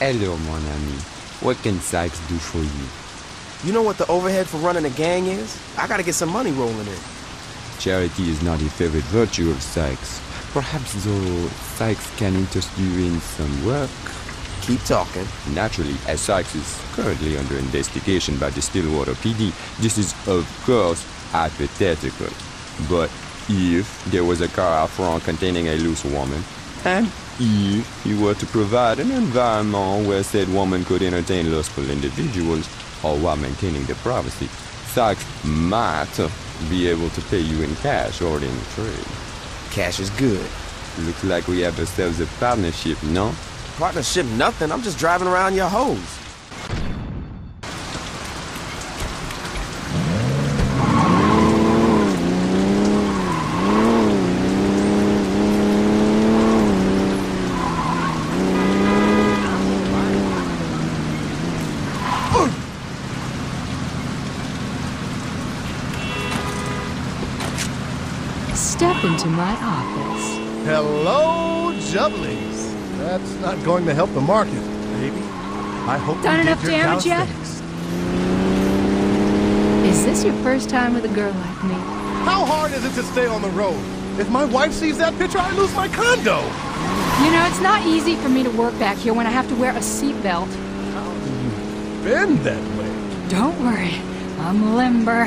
Hello, mon ami. What can Sykes do for you? You know what the overhead for running a gang is? I gotta get some money rolling in. Charity is not a favorite virtue of Sykes. Perhaps, though, Sykes can interest you in some work. Keep talking. Naturally, as Sykes is currently under investigation by the Stillwater PD, this is, of course, hypothetical. But if there was a car out front containing a loose woman, and if you were to provide an environment where said woman could entertain lustful individuals, all while maintaining their privacy, Sykes might be able to pay you in cash or in trade. Cash is good. Looks like we have ourselves a partnership, no? Partnership nothing. I'm just driving around your hose. Step into my office. Hello, Jubblies. That's not going to help the market, baby. I hope Done you enough damage yet? calisthenics. Is this your first time with a girl like me? How hard is it to stay on the road? If my wife sees that picture, I lose my condo. You know, it's not easy for me to work back here when I have to wear a seatbelt. Been that way. Don't worry, I'm limber.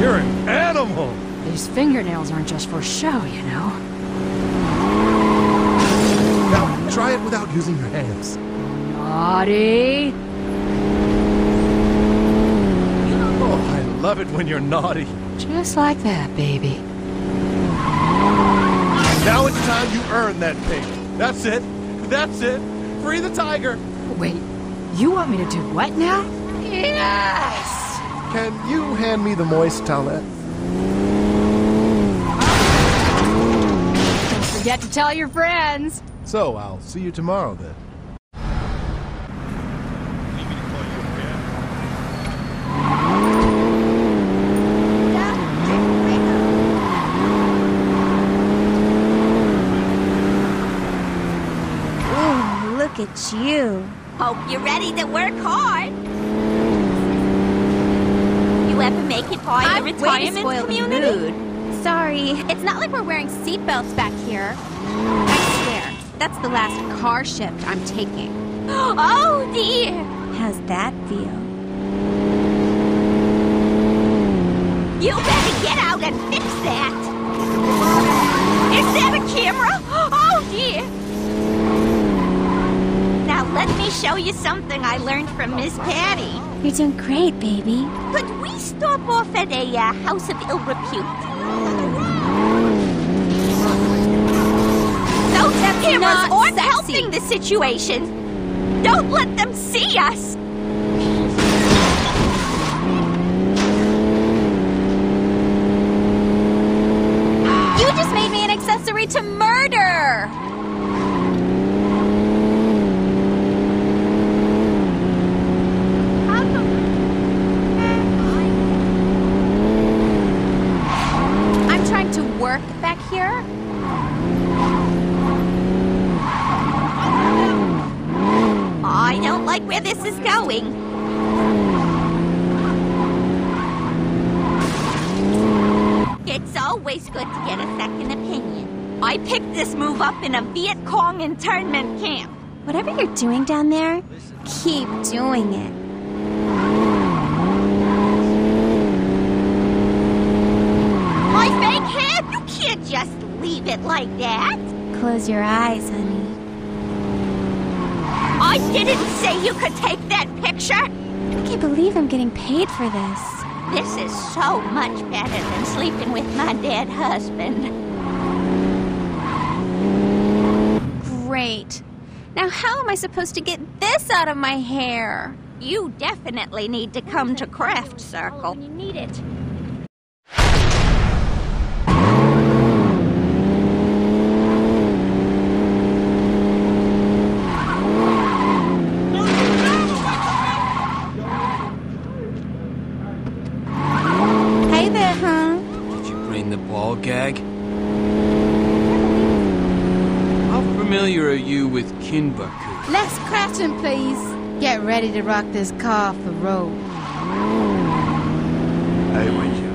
You're an animal. These fingernails aren't just for show, you know. Now, try it without using your hands. Naughty. Oh, I love it when you're naughty. Just like that, baby. Now it's time you earn that pay. That's it. That's it. Free the tiger. Wait, you want me to do what now? Yes! Can you hand me the moist towelette? Forget to tell your friends. So, I'll see you tomorrow then. Ooh, look at you. Hope you're ready to work hard. You ever make it far in I'm the way to retirement spoil the mood. Sorry, it's not like we're wearing seatbelts back here. I swear, that's the last car shift I'm taking. Oh dear! How's that feel? You better get out and fix that! Is that a camera? Oh dear! Now let me show you something I learned from Miss Patty. You're doing great, baby. Could we stop off at a uh, house of ill repute? Cameras aren't sexy. helping the situation. Don't let them see us. You just made me an accessory to murder! I'm trying to work back here. I don't like where this is going. It's always good to get a second opinion. I picked this move up in a Viet Cong internment camp. Whatever you're doing down there, keep doing it. My fake head? You can't just leave it like that. Close your eyes, honey. I didn't say you could take that picture. I can't believe I'm getting paid for this. This is so much better than sleeping with my dead husband. Great. Now, how am I supposed to get this out of my hair? You definitely need to come to Craft Circle. You need it. Hey there, huh? Did you bring the ball gag? How familiar are you with Kinbaku. Less crashing, please. Get ready to rock this car off the road. I with you.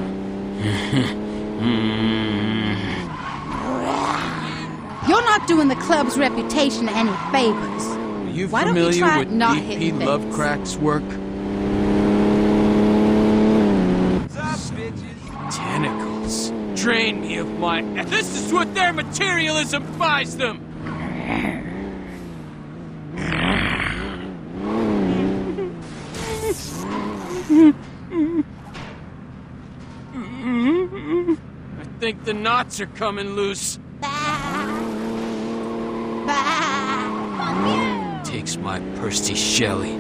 You're not doing the club's reputation any favors. Are you Why don't you familiar try with not D.P. hitting things? Lovecraft's work? Tentacles. Drain me of my... This is what their materialism buys them! The knots are coming loose. Takes my Percy Shelley.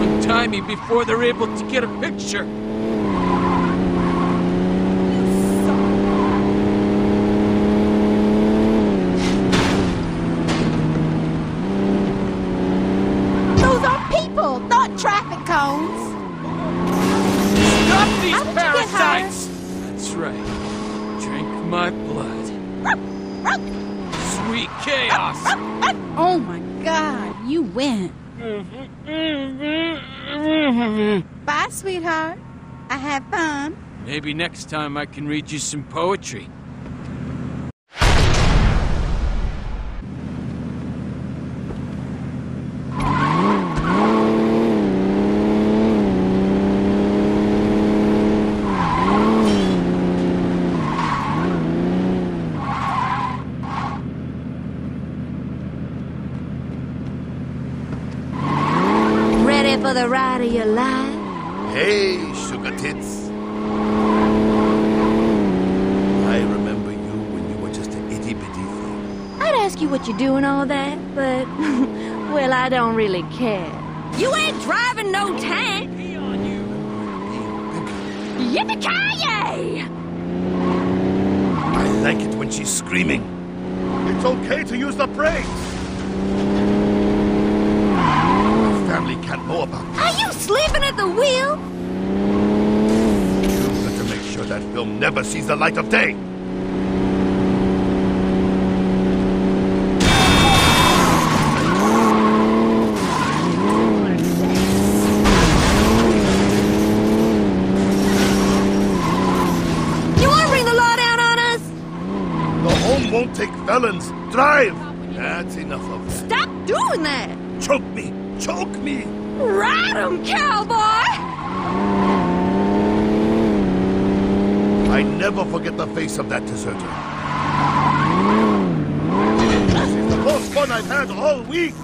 Untie me before they're able to get a picture. Right. Drink my blood. Sweet chaos! Oh my god, you win. Bye, sweetheart. I had fun. Maybe next time I can read you some poetry. Ready for the ride of your life? Hey, sugar tits. I remember you when you were just an itty bitty thing. I'd ask you what you do and all that, but, well, I don't really care. You ain't driving no tank! Yippee-ki-yay! I like it when she's screaming. It's okay to use the brakes. Know about this. Are you sleeping at the wheel? You've got to make sure that film never sees the light of day. You wanna bring the law down on us? The home won't take felons. Drive. That's enough of that. Stop doing that! Choke me. Choke me. Ride 'em, cowboy! I never forget the face of that deserter. This is the most fun I've had all week.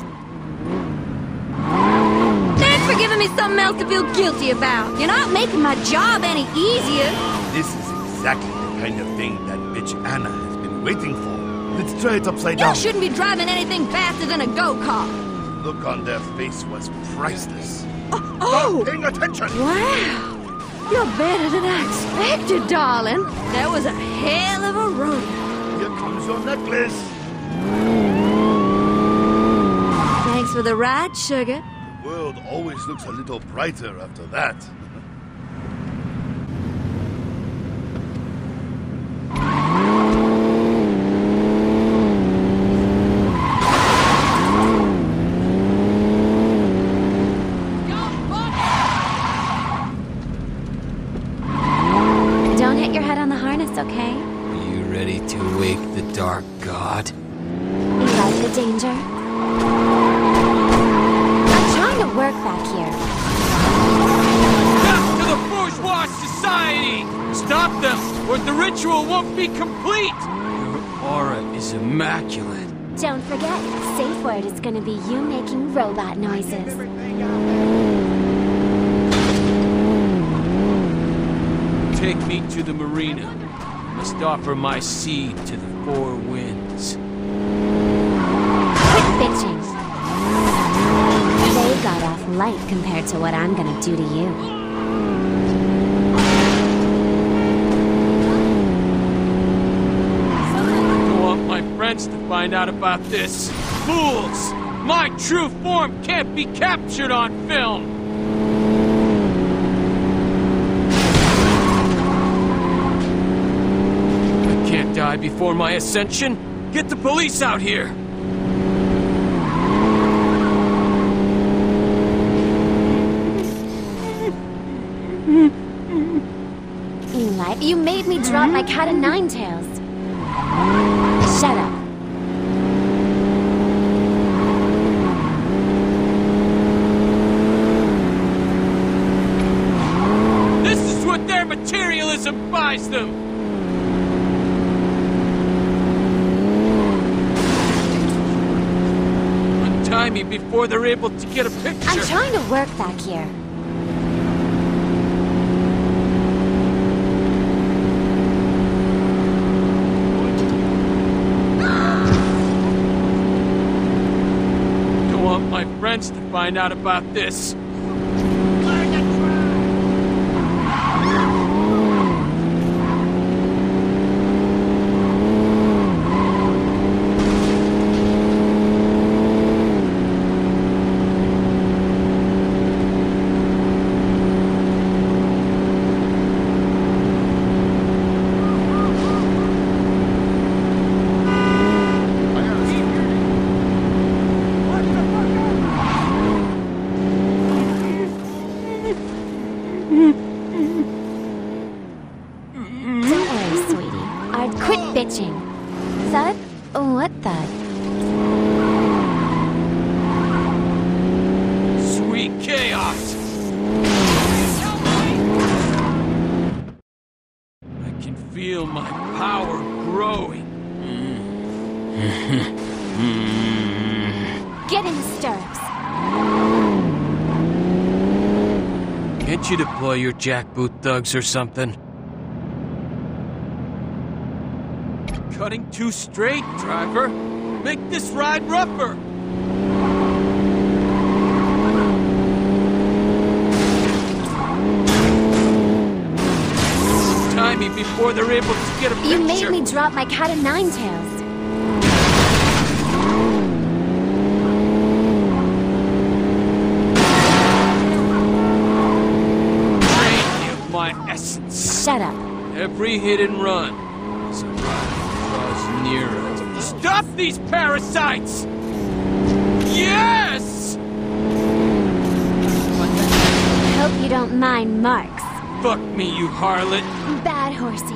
Thanks for giving me something else to feel guilty about. You're not making my job any easier. This is exactly the kind of thing that bitch Anna has been waiting for. Let's try it upside You down. shouldn't be driving anything faster than a go-kart. Look on their face was priceless. Oh, oh! Paying attention. Wow! You're better than I expected, darling. That was a hell of a run. Here comes your necklace. Thanks for the ride, sugar. The world always looks a little brighter after that. Don't hit your head on the harness, okay? Are you ready to wake the dark god? You the danger? I'm trying to work back here. Death to the bourgeois society! Stop them, or the ritual won't be complete! Your aura is immaculate. Don't forget, safe word is gonna be you making robot noises. Take me to the marina. Must offer my seed to the four winds bitching. They got off light compared to what I'm gonna do to you. I want my friends to find out about this. Fools! My true form can't be captured on film! I can't die before my ascension. Get the police out here! Eli, you made me drop my cat of nine tails. Shut up. This is what their materialism buys them! Untie me before they're able to get a picture! I'm trying to work back here. Don't want my to find out about this. Don't worry, sweetie. I'd quit bitching. Thud? What thud? Sweet chaos! I can feel my power growing. Get in the stirrups. Can't you deploy your jackboot thugs or something? Cutting too straight, driver. Make this ride rougher. Tie me before they're able to get a picture. You made me drop my cat of nine tails. Drain me of my essence. Shut up. Every hit and run a draws nearer. Stop these parasites! Yes! Hope you don't mind marks. Fuck me, you harlot! Bad horsey.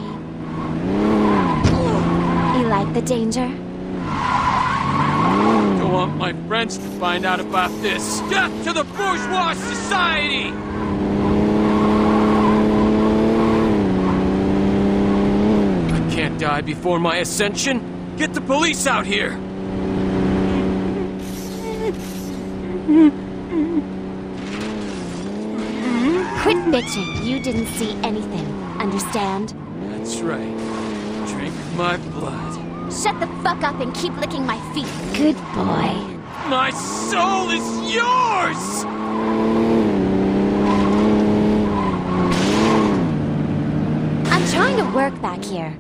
You like the danger? Don't want my friends to find out about this. Death to the bourgeois society! Can't die before my ascension. Get the police out here! Quit bitching. You didn't see anything. Understand? That's right. Drink my blood. Shut the fuck up and keep licking my feet. Good boy. My soul is yours! I'm trying to work back here.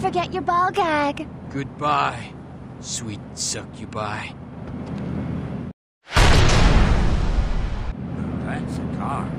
Forget your ball gag. Goodbye, sweet succubi. That's a car.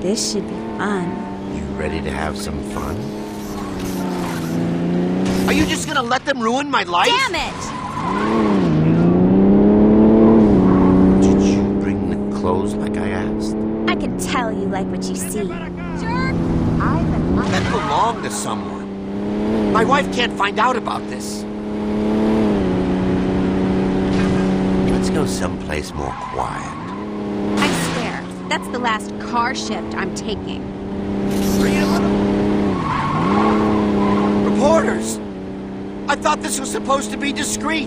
This should be fun. You ready to have some fun? Are you just gonna let them ruin my life? Damn it! Did you bring the clothes like I asked? I can tell you like what you see. Jerk! That belong to someone. My wife can't find out about this. Let's go someplace more quiet. I swear, that's the last car shift I'm taking. Freedom of the... Reporters! I thought this was supposed to be discreet.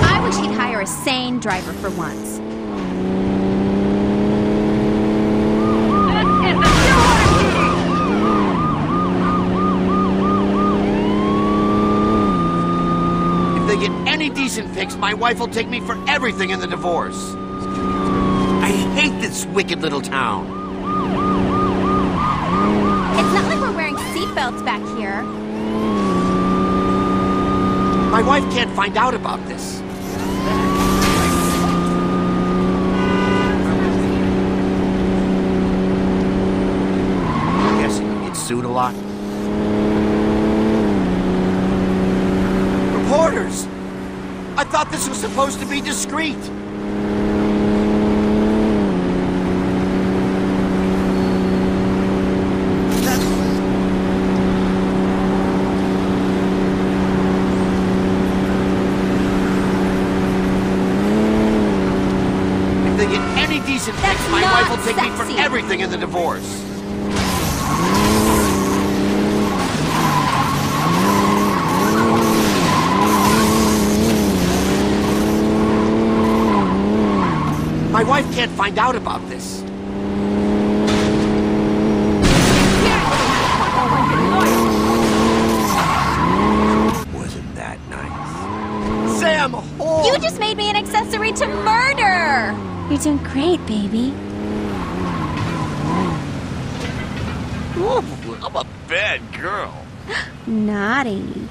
I wish he'd hire a sane driver for once. If they get any decent pics, my wife will take me for everything in the divorce. I hate this wicked little town. It's not like we're wearing seatbelts back here. My wife can't find out about this. I Guessing you get sued a lot? Reporters! I thought this was supposed to be discreet. Everything in the divorce. My wife can't find out about this. Wasn't that nice? Sam, whore! You just made me an accessory to murder! You're doing great, baby. Ooh, I'm a bad girl. Naughty.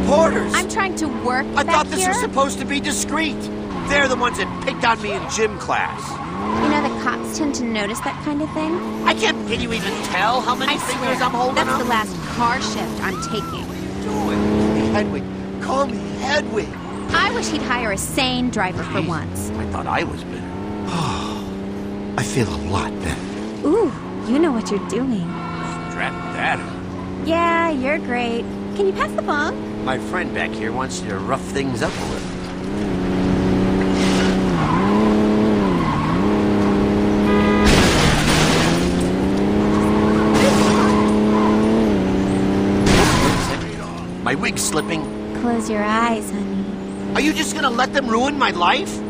Reporters! I'm trying to work I back thought this here. was supposed to be discreet. They're the ones that picked on me in gym class. You know, the cops tend to notice that kind of thing. I can't. Can you even tell how many I fingers swear, I'm holding that's up? the last car shift I'm taking. Do it. Hey, Hedwig. Call me Hedwig. I wish he'd hire a sane driver for once. I thought I was better. I feel a lot better. Ooh, you know what you're doing. Strap that up. Yeah, you're great. Can you pass the bong? My friend back here wants you to rough things up a little. My wig's slipping. Close your eyes, honey. Are you just gonna let them ruin my life?